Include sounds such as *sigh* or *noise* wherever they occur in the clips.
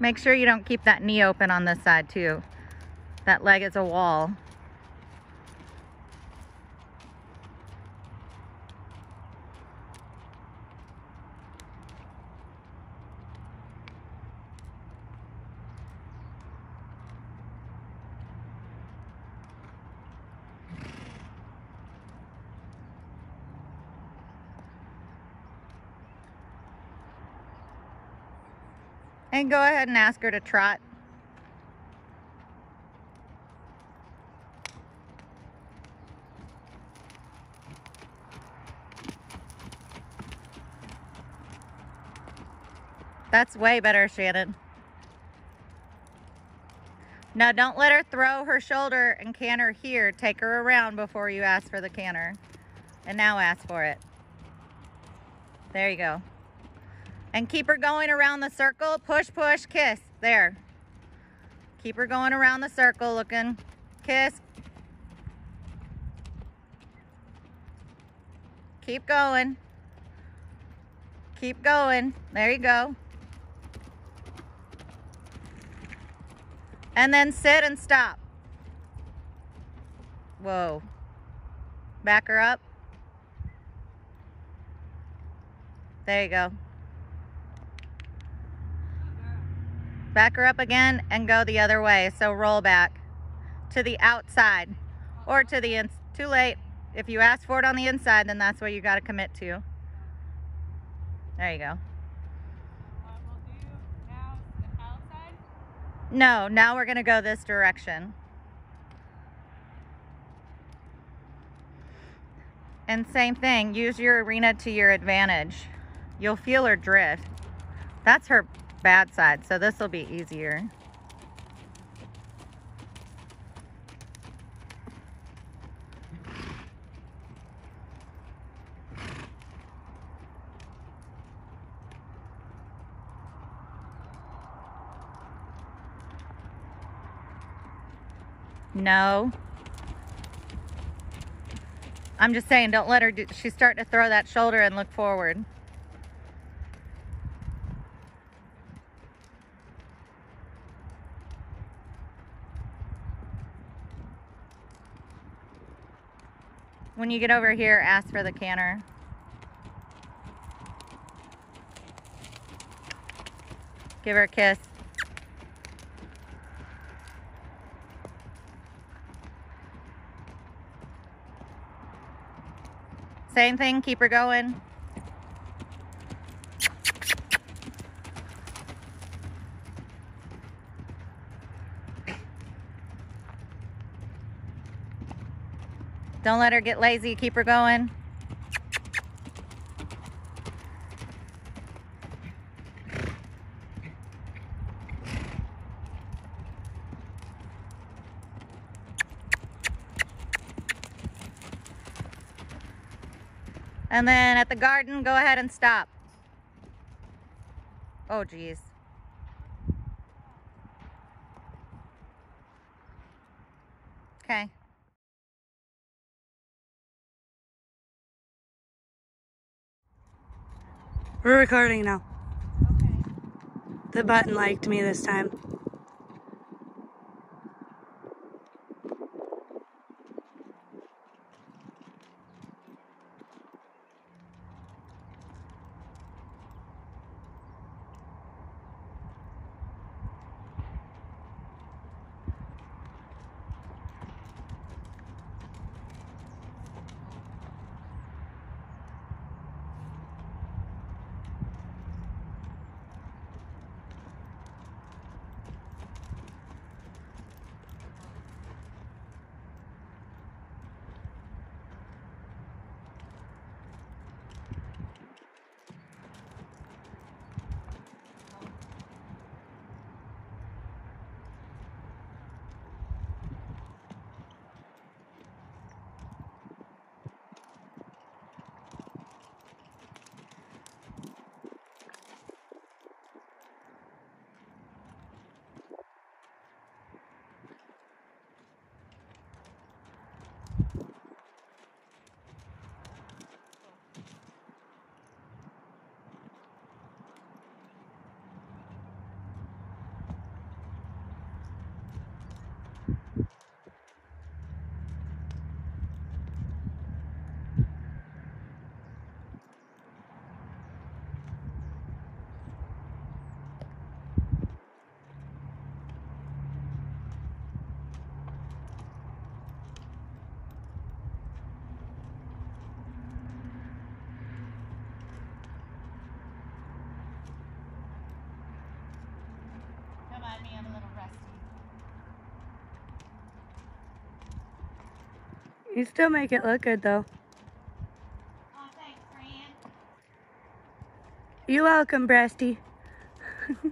Make sure you don't keep that knee open on this side too. That leg is a wall. And go ahead and ask her to trot. That's way better, Shannon. Now, don't let her throw her shoulder and canter here. Take her around before you ask for the canter. And now ask for it. There you go. And keep her going around the circle. Push, push, kiss. There. Keep her going around the circle looking. Kiss. Keep going. Keep going. There you go. And then sit and stop. Whoa. Back her up. There you go. Back her up again and go the other way. So roll back to the outside or to the ins. Too late. If you ask for it on the inside, then that's what you got to commit to. There you go. No, now we're going to go this direction. And same thing, use your arena to your advantage. You'll feel her drift. That's her bad side, so this will be easier. No. I'm just saying, don't let her do, she's starting to throw that shoulder and look forward. When you get over here, ask for the canter. Give her a kiss. Same thing, keep her going. Don't let her get lazy, keep her going. And then at the garden, go ahead and stop. Oh, geez. Okay. We're recording now. Okay. The button liked me this time. You still make it look good though. Oh, thanks. You're welcome, Breasty. *laughs*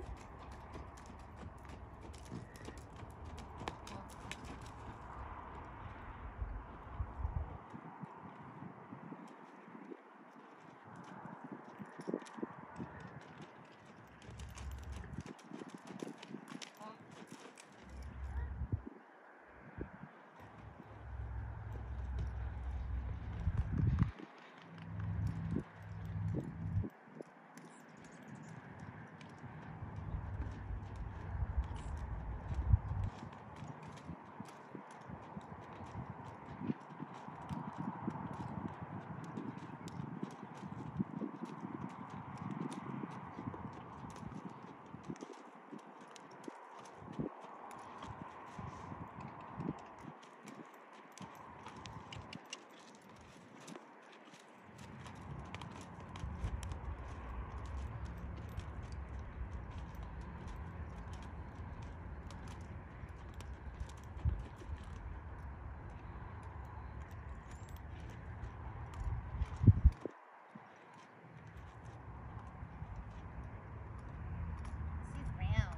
She's round.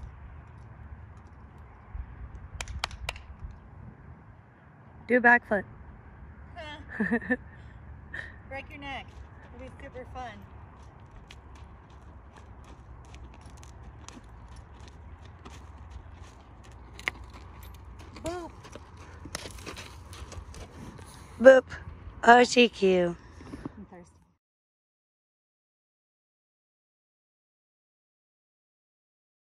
Do a back foot. *laughs* Break your neck. It'll be super fun. Boop. Boop. Oh, she cute.